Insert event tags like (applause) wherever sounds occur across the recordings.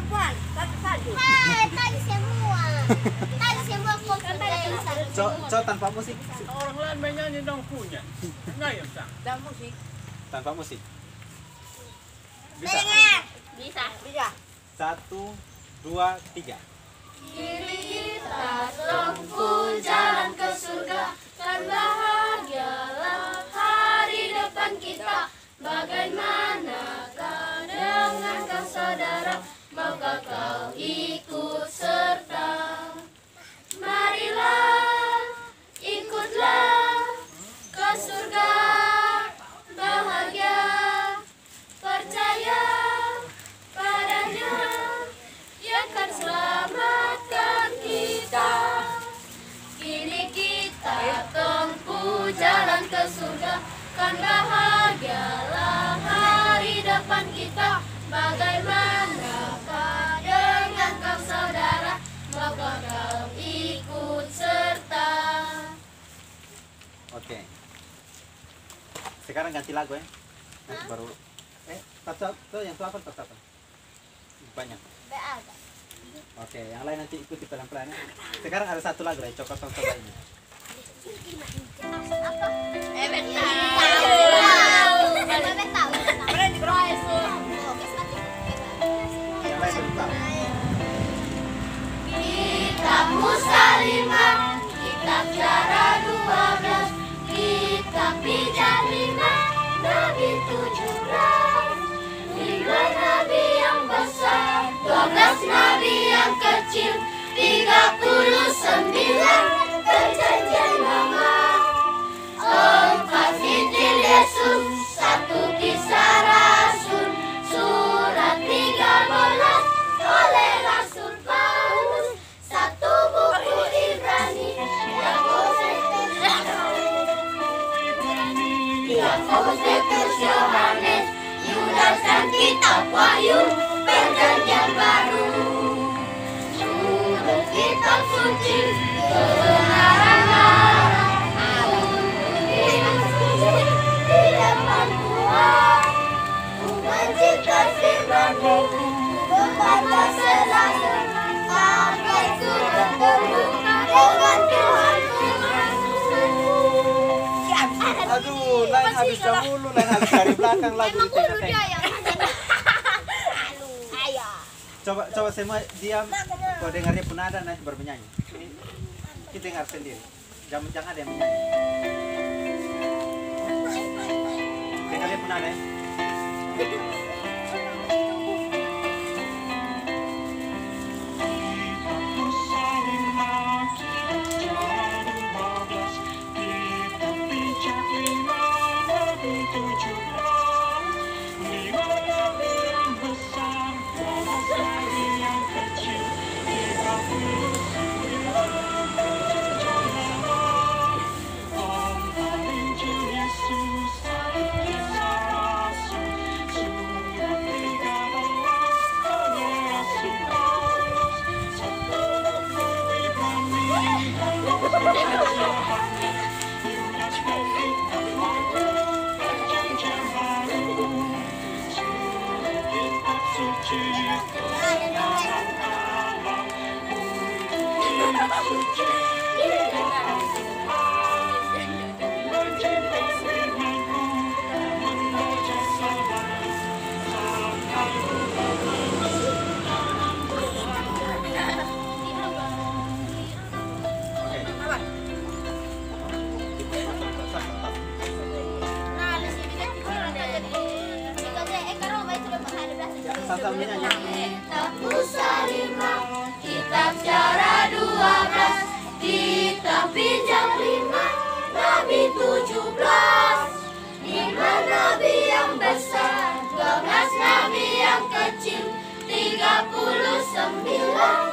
perempuan, satu satu. Hai, tadi semua. Tadi semua kopi dari sana. Co, co tanpa musik, Orang lain menyanyi dong punya. Nah, ya, Sang. Dan musik. tanpa musik. Bisa. Bisa. Bisa. Satu, dua, tiga. Kita tempuh jalan ke surga dan bahagialah hari depan kita. Bagaimanakah dengan kau saudara? Kau ikut Sekarang ganti lagu ya. Nanti baru. Eh, tatap tuh yang tua apa tatap apa? Banyak. Oke, yang lain nanti ikuti pelan-pelan ya. Sekarang ada satu lagu ya, coba coba ini. Eh, tahu. Nabi yang kecil, tiga puluh sembilan perjanjian lama, empat Injil Yesus, satu kisah Rasul, surat tiga belas oleh Rasul Paulus, satu buku Ibrani, Yakobus, Petrus, Yohanes, Yudas dan Kitab Wahyu, Aduh, lain habis dahulu, lain habis dari belakang lagu di tengah-tengah. Ayo. Coba coba semua diam. Kau dengar dia pun ada nanti baru menyanyi. Kita dengar sendiri. Jangan jangan ada yang menyanyi. Dengar dia pun ada. ya? Thank you. Oke. Lima, kitab dua belas, kitab lima, nabi tujuh belas, lima nabi yang besar, dua belas nabi yang kecil, tiga puluh sembilan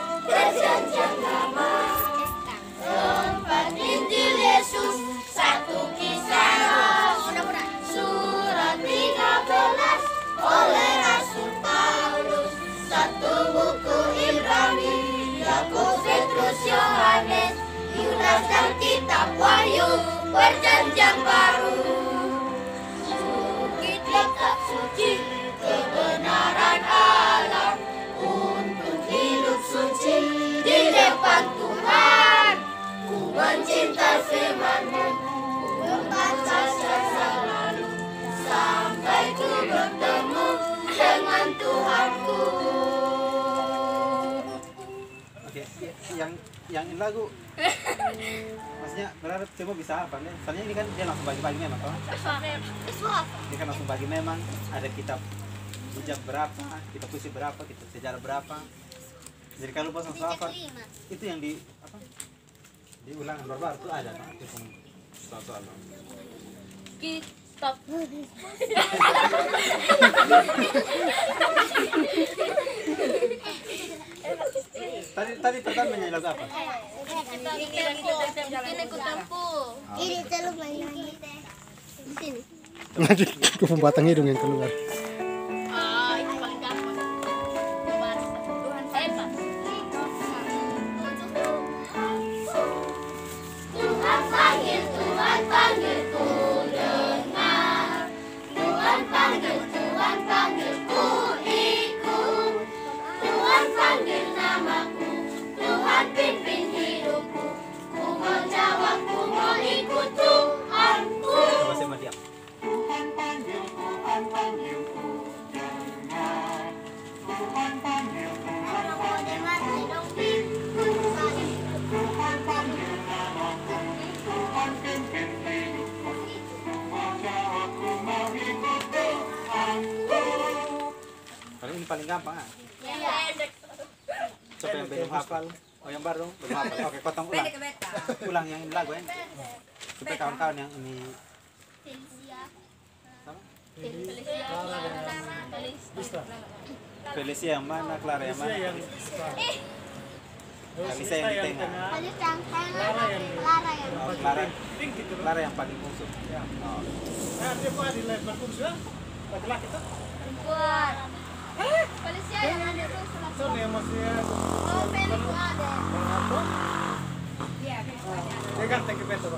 Dan Kitab Wahyu, Perjanjian Baru, yang yang ini lagu. (laughs) Maksudnya berharap semua bisa hafal ya soalnya ini kan dia langsung bagi-bagi memang toh dia kan langsung bagi memang ada kitab hijab berapa kitab puisi berapa kitab sejarah berapa. Jadi kalau pas langsung hafal itu yang di apa? Di ulangan barbar itu ada toh itu soal-soal Kitab (laughs) (laughs) tadi tadi pertama nyanyi lagu apa Ini lagi lagi. Di sini. Nanti ke pembatang hidung yang keluar. Gampang ah. Coba yang belum hafal. Oh yang baru? Belum hafal. Oke potong ulang. Ulang yang ini lagu ya. Supaya kawan-kawan yang ini Felicia. Yang mana? Clara yang mana? Felicia yang di tengah. Tadi cangkang Lara yang oh, Clara. Clara yang paling musuh. Oh. Nah, dia di level kursi ya? Laki-laki tuh. Perempuan. Polisiya yang ada tu salah satu. Ini masih. Oh, pelik ada. Apa? Ya, pelik ada. Dekat tak kita tu.